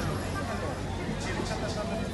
déjalo, déjalo. Si ahorita está tratando de